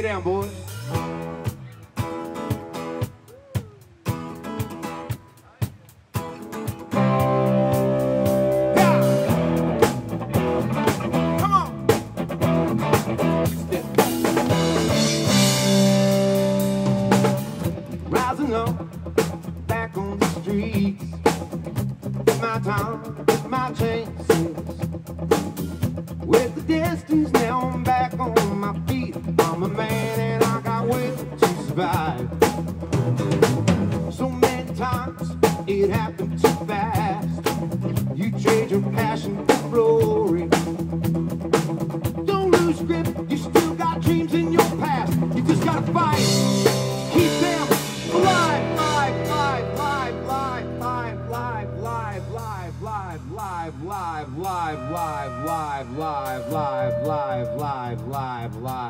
igreja boa. I'm a man and I got ways to survive.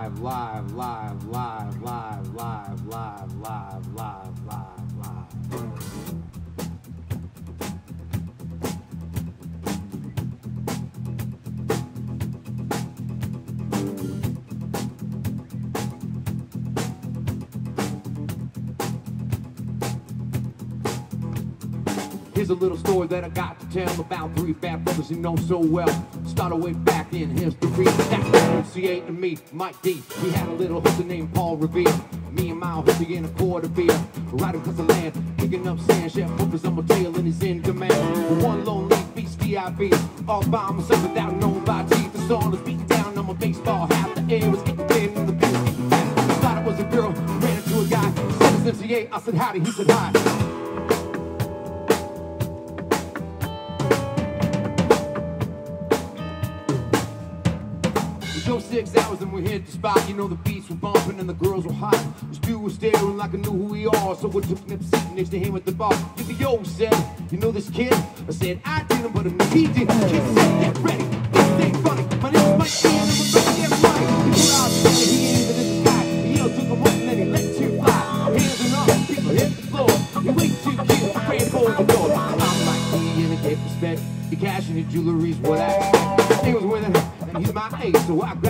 Live, live, live, live, live, live, live, live, live, live, live. Here's a little story that I got to tell about three bad brothers you know so well. Started way back in history. That's MCA and me, Mike D. We had a little hooker named Paul Revere. Me and my hooker in a quarter beer. Riding across the land, picking up sand. Chef focus on my tail and he's in command. One lonely beast, DIV. All by myself without known by teeth. The song is beating down on my baseball hat. The air was getting thin and the beat was thought it was a girl, ran into a guy. Said it's MCA, I said howdy, he said hi. Six hours and we hit the spot. You know the beats were bumping and the girls were hot. The stew was staring like I knew who we are. So we took a seat next to him at the bar. Did the yo said, you know this kid? I said, I didn't, but I knew he did. Kid said, get ready. This ain't funny. My name is Mike Dan and we're gonna get money. He put out the he ain't even in the sky. He yelled, took a rope and he let two fly. Hands are up, people hit the floor. You wait two kids, ran for the door. I'm like, he in a get respect. Your cash and your jewelry's what I expect. He was winning, and he's my ace. So I grabbed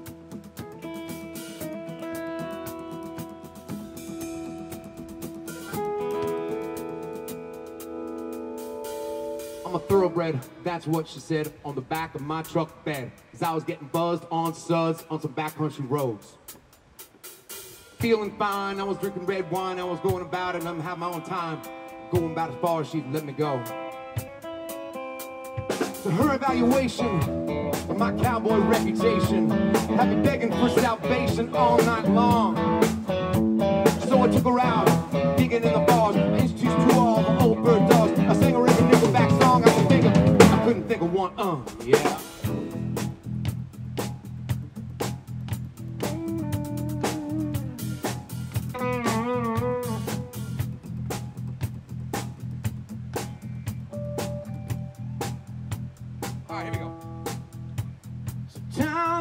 I'm a thoroughbred, that's what she said on the back of my truck bed. As I was getting buzzed on suds on some backcountry roads. Feeling fine, I was drinking red wine, I was going about it, I'm having my own time. Going about as far as she'd let me go. So her evaluation of my cowboy reputation had me begging for salvation all night long. So I took her out, digging in the bars,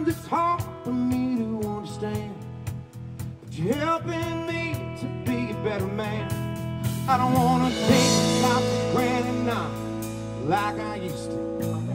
Sometimes it's hard for me to understand, but you're helping me to be a better man. I don't wanna take life for granted now, like I used to.